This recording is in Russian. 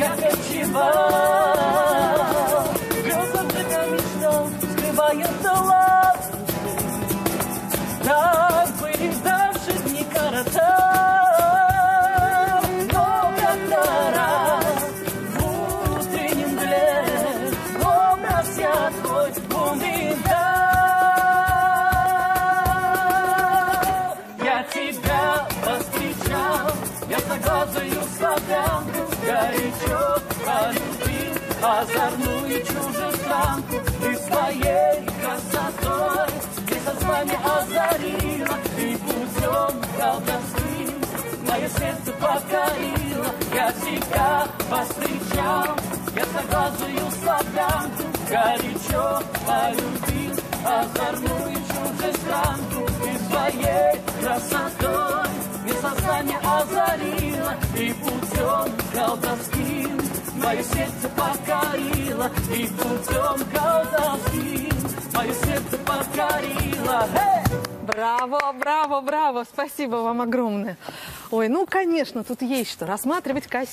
я кочевал. Грезом живя мечтал, скрывая талант. Так были наши дни коротал. Но когда раз в утреннем мгле образ я твой увидал, я тебя повстречал, я согласую славянку, горячо полюбил озорную чужестранку. Ты своей красотой лето с вами озарила, и путем колдовским мое сердце покорило. Я тебя повстречал, я согласую славянку, горячо полюбил озорную чужестранку. Ты своей красотой мне сознание озарила, и путем колдовским мое сердце покорило, и путем колдовским мое сердце покорило. Браво, браво, браво. Спасибо вам огромное. Ой, ну, конечно, тут есть что рассматривать костюм.